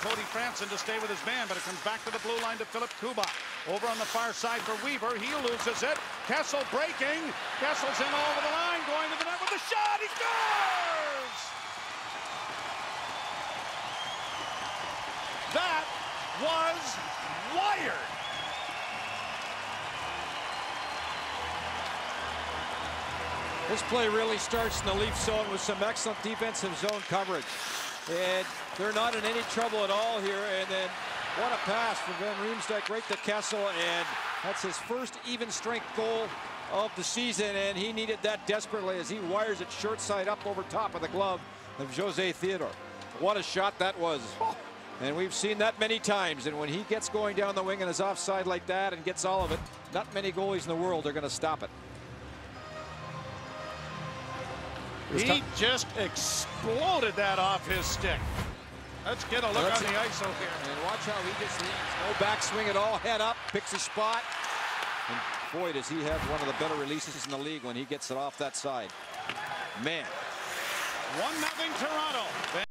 Cody Franson to stay with his man, but it comes back to the blue line to Filip Kuba. Over on the far side for Weaver. He loses it. Kessel breaking. Kessel's in over the line, going to the net with the shot. He scores! That was wired. This play really starts in the Leaf zone with some excellent defensive zone coverage. And they're not in any trouble at all here. And then what a pass from Van Riemsdyk right to Kessel. And that's his first even strength goal of the season. And he needed that desperately as he wires it short side up over top of the glove of Jose Theodore. What a shot that was. And we've seen that many times. And when he gets going down the wing and is offside like that and gets all of it, not many goalies in the world are going to stop it. He just exploded that off his stick. Let's get a look on the ISO here. And watch how he just. No backswing at all. Head up, picks a spot. And boy, does he have one of the better releases in the league when he gets it off that side. Man. 1 nothing Toronto.